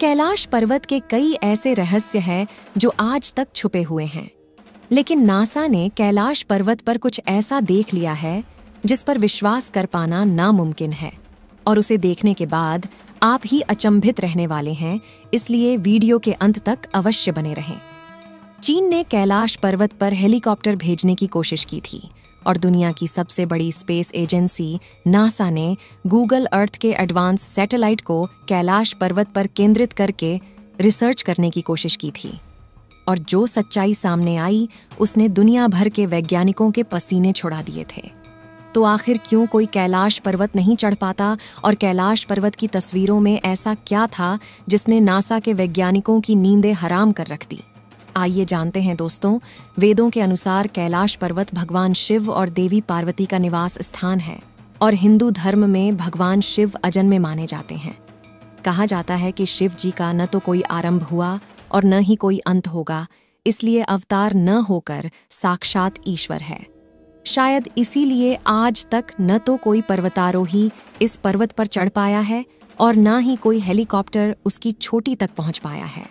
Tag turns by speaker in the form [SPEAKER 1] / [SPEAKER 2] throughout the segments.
[SPEAKER 1] कैलाश पर्वत के कई ऐसे रहस्य हैं जो आज तक छुपे हुए हैं। लेकिन नासा ने कैलाश पर्वत पर कुछ ऐसा देख लिया है, जिस पर विश्वास कर पाना नामुमकिन है। और उसे देखने के बाद आप ही अचंभित रहने वाले हैं, इसलिए वीडियो के अंत तक अवश्य बने रहें। चीन ने कैलाश पर्वत पर हेलीकॉप्टर भेजने की कोशिश की थी। और दुनिया की सबसे बड़ी स्पेस एजेंसी नासा ने गूगल अर्थ के एडवांस सैटेलाइट को कैलाश पर्वत पर केंद्रित करके रिसर्च करने की कोशिश की थी। और जो सच्चाई सामने आई, उसने दुनिया भर के वैज्ञानिकों के पसीने छुड़ा दिए थे। तो आखिर क्यों कोई कैलाश पर्वत नहीं चढ़ पाता? और कैलाश पर्वत की तस्वीरों में ऐसा क्या था जिसने नासा के वैज्ञानिकों की नींदें हराम कर रख दी? आइए जानते हैं दोस्तों, वेदों के अनुसार कैलाश पर्वत भगवान शिव और देवी पार्वती का निवास स्थान है और हिंदू धर्म में भगवान शिव अजन्मे माने जाते हैं। कहा जाता है कि शिव जी का न तो कोई आरंभ हुआ और न ही कोई अंत होगा, इसलिए अवतार न होकर साक्षात ईश्वर है। शायद इसीलिए आज तक न तो कोई पर्वतारोही इस पर्वत पर चढ़ पाया है और न ही कोई हेलीकॉप्टर उसकी छोटी तक पहुँच पाया है।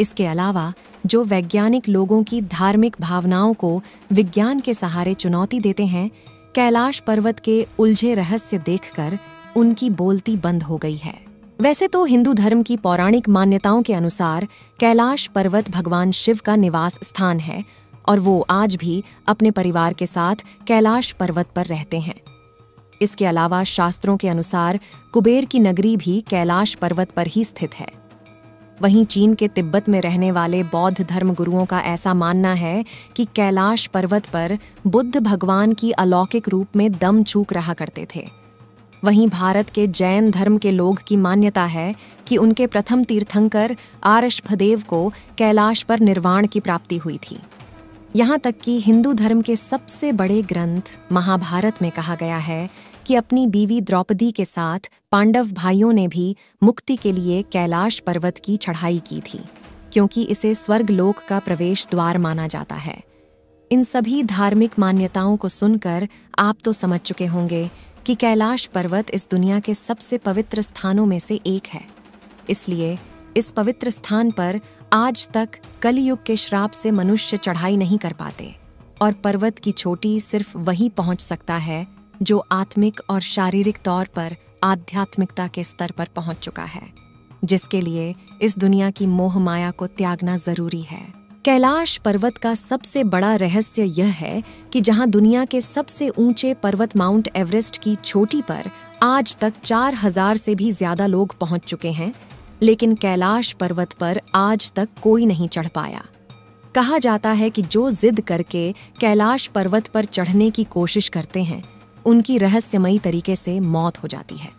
[SPEAKER 1] इसके अलावा, जो वैज्ञानिक लोगों की धार्मिक भावनाओं को विज्ञान के सहारे चुनौती देते हैं, कैलाश पर्वत के उलझे रहस्य देखकर उनकी बोलती बंद हो गई है। वैसे तो हिंदू धर्म की पौराणिक मान्यताओं के अनुसार, कैलाश पर्वत भगवान शिव का निवास स्थान है और वो आज भी अपने परिवार के साथ कैलाश पर्वत पर रहते हैं। इसके अलावा शास्त्रों के अनुसार, कुबेर की नगरी भी कैलाश पर्वत पर ही स्थित है। वहीं चीन के तिब्बत में रहने वाले बौद्ध धर्म गुरुओं का ऐसा मानना है कि कैलाश पर्वत पर बुद्ध भगवान की अलौकिक रूप में दम चूक रहा करते थे। वहीं भारत के जैन धर्म के लोग की मान्यता है कि उनके प्रथम तीर्थंकर आरषभदेव को कैलाश पर निर्वाण की प्राप्ति हुई थी। यहाँ तक कि हिंदू धर्म के सबसे बड़े ग्रंथ महाभारत में कहा गया है कि अपनी बीवी द्रौपदी के साथ पांडव भाइयों ने भी मुक्ति के लिए कैलाश पर्वत की चढ़ाई की थी, क्योंकि इसे स्वर्गलोक का प्रवेश द्वार माना जाता है। इन सभी धार्मिक मान्यताओं को सुनकर आप तो समझ चुके होंगे कि कैलाश पर्वत इस दुनिया के सबसे पवित्र स्थानों में से एक है। इसलिए इस पवित्र स्थान पर आज तक कलयुग के श्राप से मनुष्य चढ़ाई नहीं कर पाते, और पर्वत की चोटी सिर्फ़ वही पहुँच सकता है जो आत्मिक और शारीरिक तौर पर आध्यात्मिकता के स्तर पर पहुँच चुका है, जिसके लिए इस दुनिया की मोह माया को त्यागना ज़रूरी है। कैलाश पर्वत का सबसे बड़ा रहस्य यह है कि जहाँ दुनिया के सबसे ऊँचे पर्वत माउंट एवरेस्ट की चोटी पर आज तक चार हज़ार से भी ज़्यादा लोग पहुँच चुके हैं, लेकिन कैलाश पर्वत पर आज तक कोई नहीं चढ़ पाया। कहा जाता है कि जो जिद करके कैलाश पर्वत पर चढ़ने की कोशिश करते हैं उनकी रहस्यमयी तरीके से मौत हो जाती है।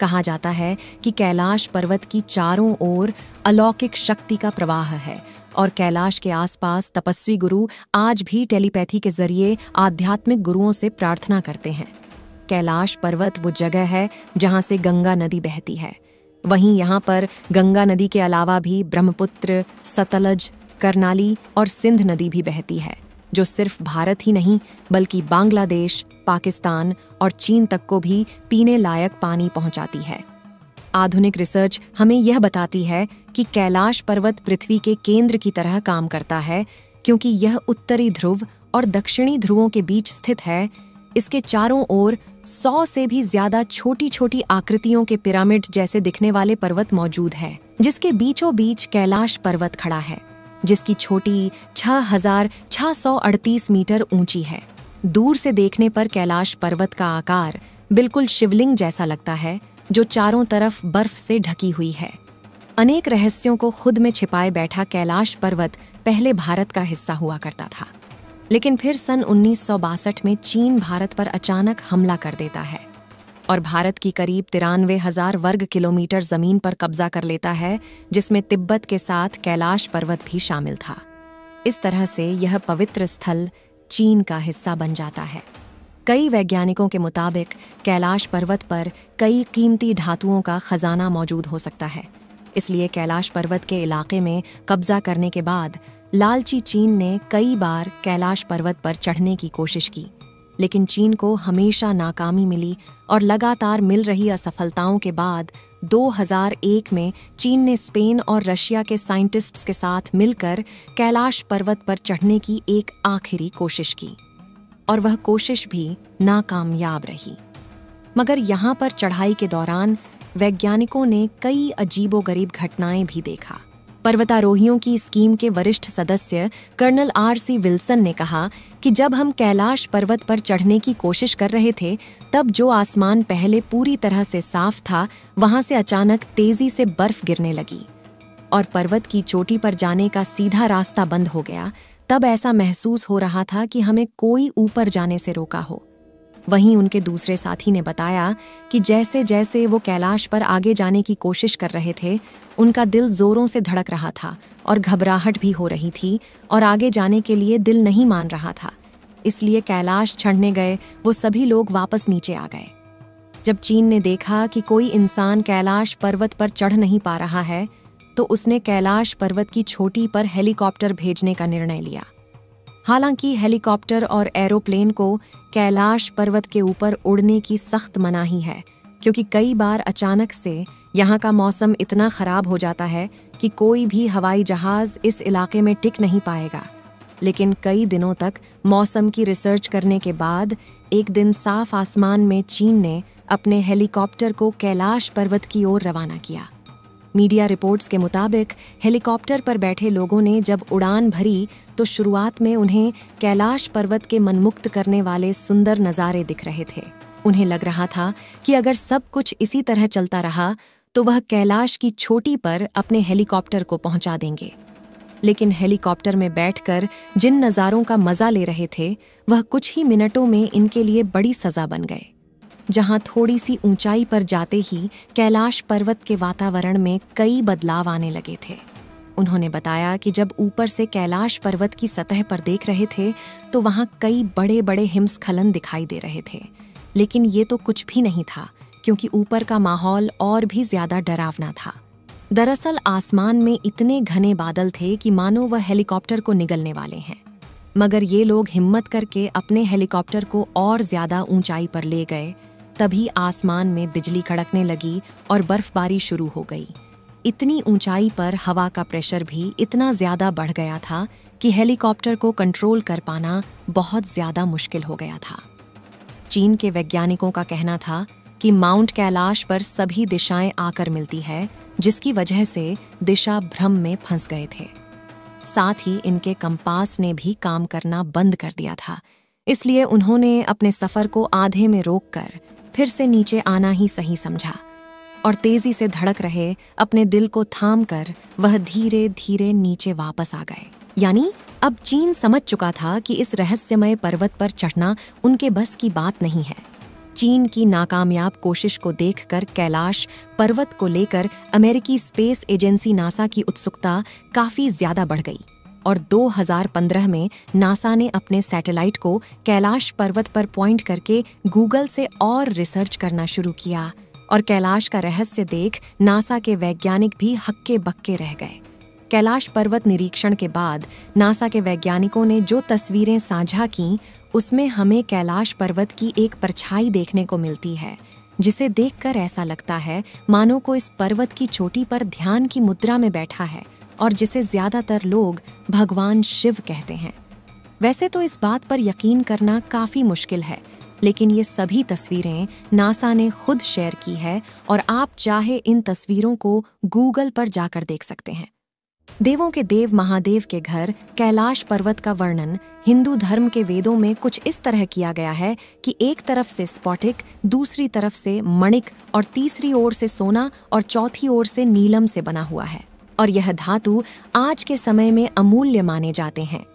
[SPEAKER 1] कहा जाता है कि कैलाश पर्वत की चारों ओर अलौकिक शक्ति का प्रवाह है और कैलाश के आसपास तपस्वी गुरु आज भी टेलीपैथी के ज़रिए आध्यात्मिक गुरुओं से प्रार्थना करते हैं। कैलाश पर्वत वो जगह है जहाँ से गंगा नदी बहती है। वहीं यहाँ पर गंगा नदी के अलावा भी ब्रह्मपुत्र, सतलज, करनाली और सिंध नदी भी बहती है, जो सिर्फ़ भारत ही नहीं, बल्कि बांग्लादेश पाकिस्तान और चीन तक को भी पीने लायक पानी पहुंचाती है। आधुनिक रिसर्च हमें यह बताती है कि कैलाश पर्वत पृथ्वी के केंद्र की तरह काम करता है, क्योंकि यह उत्तरी ध्रुव और दक्षिणी ध्रुवों के बीच स्थित है। इसके चारों ओर सौ से भी ज़्यादा छोटी छोटी आकृतियों के पिरामिड जैसे दिखने वाले पर्वत मौजूद है, जिसके बीचों बीच कैलाश पर्वत खड़ा है, जिसकी छोटी छह हज़ार छह सौ अड़तीस मीटर ऊँची है। दूर से देखने पर कैलाश पर्वत का आकार बिल्कुल शिवलिंग जैसा लगता है, जो चारों तरफ़ बर्फ़ से ढकी हुई है। अनेक रहस्यों को खुद में छिपाए बैठा कैलाश पर्वत पहले भारत का हिस्सा हुआ करता था, लेकिन फिर सन उन्नीस सौ बासठ में चीन भारत पर अचानक हमला कर देता है और भारत की करीब तिरानवे हज़ार वर्ग किलोमीटर ज़मीन पर कब्जा कर लेता है, जिसमें तिब्बत के साथ कैलाश पर्वत भी शामिल था। इस तरह से यह पवित्र स्थल चीन का हिस्सा बन जाता है। कई वैज्ञानिकों के मुताबिक, कैलाश पर्वत पर कई कीमती धातुओं का खजाना मौजूद हो सकता है। इसलिए कैलाश पर्वत के इलाके में कब्जा करने के बाद, लालची चीन ने कई बार कैलाश पर्वत पर चढ़ने की कोशिश की। लेकिन चीन को हमेशा नाकामी मिली और लगातार मिल रही असफलताओं के बाद 2001 में चीन ने स्पेन और रशिया के साइंटिस्ट्स के साथ मिलकर कैलाश पर्वत पर चढ़ने की एक आखिरी कोशिश की, और वह कोशिश भी नाकामयाब रही। मगर यहाँ पर चढ़ाई के दौरान वैज्ञानिकों ने कई अजीबोगरीब घटनाएँ भी देखा। पर्वतारोहियों की स्कीम के वरिष्ठ सदस्य कर्नल आर सी विल्सन ने कहा कि जब हम कैलाश पर्वत पर चढ़ने की कोशिश कर रहे थे, तब जो आसमान पहले पूरी तरह से साफ़ था, वहाँ से अचानक तेज़ी से बर्फ़ गिरने लगी और पर्वत की चोटी पर जाने का सीधा रास्ता बंद हो गया। तब ऐसा महसूस हो रहा था कि हमें कोई ऊपर जाने से रोका हो। वहीं उनके दूसरे साथी ने बताया कि जैसे जैसे वो कैलाश पर आगे जाने की कोशिश कर रहे थे, उनका दिल जोरों से धड़क रहा था और घबराहट भी हो रही थी और आगे जाने के लिए दिल नहीं मान रहा था। इसलिए कैलाश चढ़ने गए, वो सभी लोग वापस नीचे आ गए। जब चीन ने देखा कि कोई इंसान कैलाश पर्वत पर चढ़ नहीं पा रहा है तो उसने कैलाश पर्वत की छोटी पर हेलीकॉप्टर भेजने का निर्णय लिया। हालाँकि हेलीकॉप्टर और एरोप्लेन को कैलाश पर्वत के ऊपर उड़ने की सख्त मनाही है, क्योंकि कई बार अचानक से यहाँ का मौसम इतना खराब हो जाता है कि कोई भी हवाई जहाज़ इस इलाके में टिक नहीं पाएगा। लेकिन कई दिनों तक मौसम की रिसर्च करने के बाद एक दिन साफ़ आसमान में चीन ने अपने हेलीकॉप्टर को कैलाश पर्वत की ओर रवाना किया। मीडिया रिपोर्ट्स के मुताबिक, हेलीकॉप्टर पर बैठे लोगों ने जब उड़ान भरी तो शुरुआत में उन्हें कैलाश पर्वत के मनमुक्त करने वाले सुंदर नज़ारे दिख रहे थे। उन्हें लग रहा था कि अगर सब कुछ इसी तरह चलता रहा तो वह कैलाश की छोटी पर अपने हेलीकॉप्टर को पहुँचा देंगे। लेकिन हेलीकॉप्टर में बैठकर जिन नज़ारों का मज़ा ले रहे थे, वह कुछ ही मिनटों में इनके लिए बड़ी सजा बन गए। जहाँ थोड़ी सी ऊंचाई पर जाते ही कैलाश पर्वत के वातावरण में कई बदलाव आने लगे थे। उन्होंने बताया कि जब ऊपर से कैलाश पर्वत की सतह पर देख रहे थे तो वहाँ कई बड़े बड़े हिमस्खलन दिखाई दे रहे थे। लेकिन ये तो कुछ भी नहीं था, क्योंकि ऊपर का माहौल और भी ज़्यादा डरावना था। दरअसल आसमान में इतने घने बादल थे कि मानो वह हेलीकॉप्टर को निगलने वाले हैं। मगर ये लोग हिम्मत करके अपने हेलीकॉप्टर को और ज़्यादा ऊंचाई पर ले गए तभी आसमान में बिजली कड़कने लगी और बर्फबारी शुरू हो गई। इतनी ऊंचाई पर हवा का प्रेशर भी इतना ज़्यादा बढ़ गया था कि हेलीकॉप्टर को कंट्रोल कर पाना बहुत ज़्यादा मुश्किल हो गया था। चीन के वैज्ञानिकों का कहना था कि माउंट कैलाश पर सभी दिशाएँ आकर मिलती है, जिसकी वजह से दिशा भ्रम में फंस गए थे। साथ ही इनके कंपास ने भी काम करना बंद कर दिया था, इसलिए उन्होंने अपने सफ़र को आधे में रोककर फिर से नीचे आना ही सही समझा, और तेज़ी से धड़क रहे अपने दिल को थाम कर वह धीरे धीरे नीचे वापस आ गए। यानी, अब चीन समझ चुका था कि इस रहस्यमय पर्वत पर चढ़ना उनके बस की बात नहीं है। चीन की नाकामयाब कोशिश को देखकर कैलाश पर्वत को लेकर अमेरिकी स्पेस एजेंसी नासा की उत्सुकता काफ़ी ज़्यादा बढ़ गई। और 2015 में नासा ने अपने सैटेलाइट को कैलाश पर्वत पर पॉइंट करके गूगल से और रिसर्च करना शुरू किया। और कैलाश का रहस्य देख नासा के वैज्ञानिक भी हक्के बक्के रह गए। कैलाश पर्वत निरीक्षण के बाद नासा के वैज्ञानिकों ने जो तस्वीरें साझा की, उसमें हमें कैलाश पर्वत की एक परछाई देखने को मिलती है, जिसे देखकर ऐसा लगता है, मानो को इस पर्वत की चोटी पर ध्यान की मुद्रा में बैठा है। और जिसे ज़्यादातर लोग भगवान शिव कहते हैं। वैसे तो इस बात पर यकीन करना काफ़ी मुश्किल है, लेकिन ये सभी तस्वीरें नासा ने खुद शेयर की है और आप चाहे इन तस्वीरों को गूगल पर जाकर देख सकते हैं। देवों के देव महादेव के घर, कैलाश पर्वत का वर्णन, हिंदू धर्म के वेदों में कुछ इस तरह किया गया है कि एक तरफ़ से स्पॉटिक दूसरी तरफ़ से मणिक और तीसरी ओर से सोना और चौथी ओर से नीलम से बना हुआ है। और यह धातु आज के समय में अमूल्य माने जाते हैं।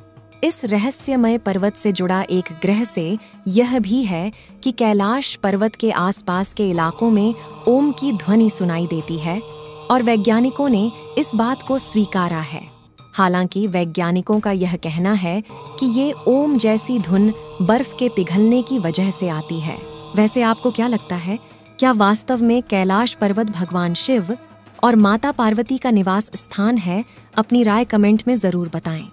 [SPEAKER 1] इस रहस्यमय पर्वत से जुड़ा एक ग्रह से यह भी है कि कैलाश पर्वत के आसपास के इलाकों में ओम की ध्वनि सुनाई देती है और वैज्ञानिकों ने इस बात को स्वीकारा है। हालाँकि वैज्ञानिकों का यह कहना है कि ये ओम जैसी धुन बर्फ़ के पिघलने की वजह से आती है। वैसे आपको क्या लगता है, क्या वास्तव में कैलाश पर्वत भगवान शिव और माता पार्वती का निवास स्थान है, अपनी राय कमेंट में ज़रूर बताएँ।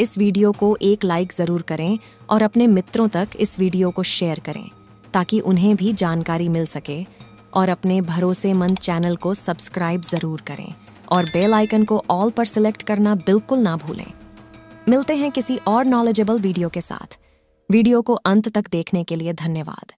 [SPEAKER 1] इस वीडियो को एक लाइक ज़रूर करें और अपने मित्रों तक इस वीडियो को शेयर करें, ताकि उन्हें भी जानकारी मिल सके। और अपने भरोसेमंद चैनल को सब्सक्राइब ज़रूर करें और बेल आइकन को ऑल पर सिलेक्ट करना बिल्कुल ना भूलें। मिलते हैं किसी और नॉलेजेबल वीडियो के साथ। वीडियो को अंत तक देखने के लिए धन्यवाद।